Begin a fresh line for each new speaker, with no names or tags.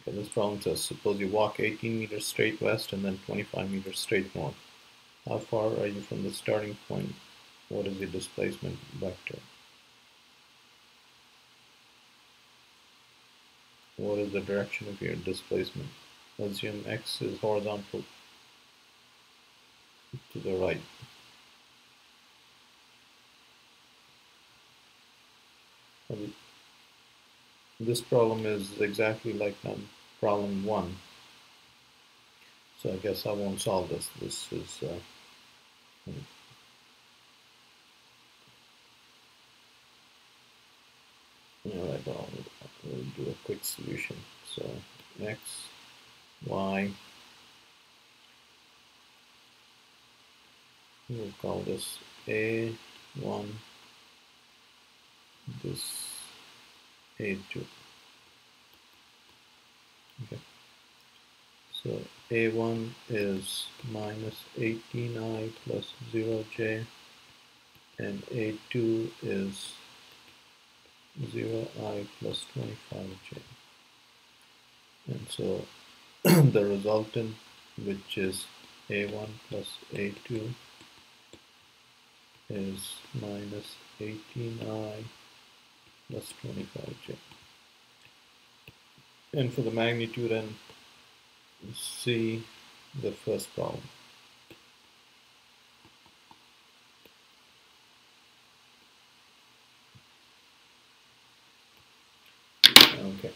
Okay, this problem says suppose you walk 18 meters straight west and then 25 meters straight north. How far are you from the starting point? What is the displacement vector? What is the direction of your displacement? Assume x is horizontal to the right. This problem is exactly like problem one. So I guess I won't solve this. This is uh, hmm. Alright, I'll, I'll do a quick solution. So x, y, we'll call this A1, this a2. Okay. So A1 is minus 18i plus 0j and A2 is 0i plus 25j. And so the resultant, which is A1 plus A2, is minus 18i plus 25 J, And for the magnitude and see the first problem. Okay.